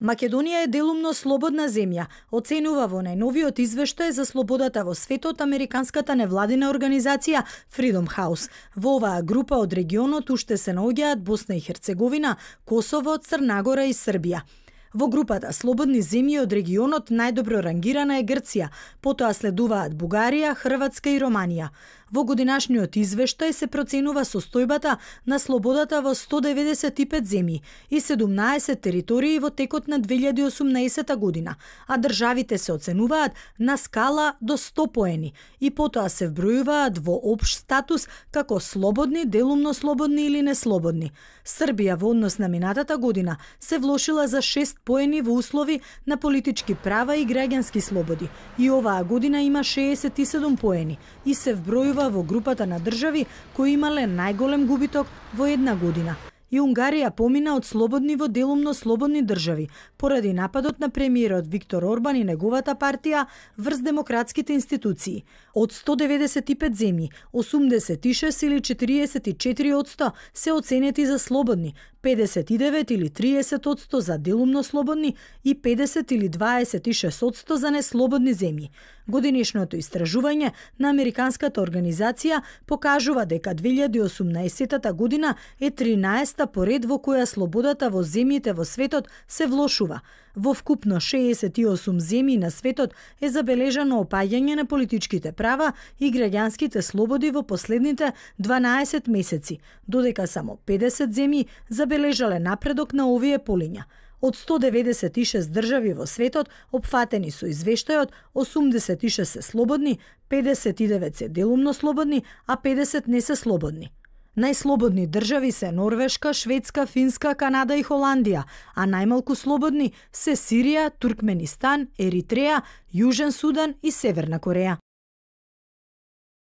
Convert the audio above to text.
Македонија е делумно слободна земја, оценува во најновиот извештај за слободата во светот американската невладина организација Freedom House. Во оваа група од регионот уште се наоѓаат Босна и Херцеговина, Косово, Црнагора и Србија. Во групата слободни земји од регионот најдобро рангирана е Грција, потоа следуваат Бугарија, Хрватска и Романија. Во годинашниот извештај се проценува состојбата на слободата во 195 земји и 17 територии во текот на 2018 година, а државите се оценуваат на скала до 100 поени и потоа се вбројуваат во општ статус како слободни, делумно слободни или неслободни. Србија во однос на минатата година се влошила за 6 поени во услови на политички права и граѓански слободи. И оваа година има 67 поени и се вбројува во групата на држави кои имале најголем губиток во една година – и Унгарија помина од слободни во делумно слободни држави, поради нападот на премиерот Виктор Орбан и неговата партија врз демократските институции. Од 195 земји, 86 или 44 се оценети за слободни, 59 или 30 за делумно слободни и 50 или 26 за неслободни земји. Годинешното истражување на Американската организација покажува дека 2018 година е 13 шеста поред во која слободата во земјите во светот се влошува. Во вкупно 68 земји на светот е забележано опаѓање на политичките права и граѓанските слободи во последните 12 месеци, додека само 50 земји забележале напредок на овие полиња. Од 196 држави во светот опфатени со извештајот, 86 се слободни, 59 се делумно слободни, а 50 не се слободни. Најслободни држави се Норвешка, Шведска, Финска, Канада и Холандија, а најмалку слободни се Сирија, Туркменистан, Еритреја, Јужен Судан и Северна Кореја.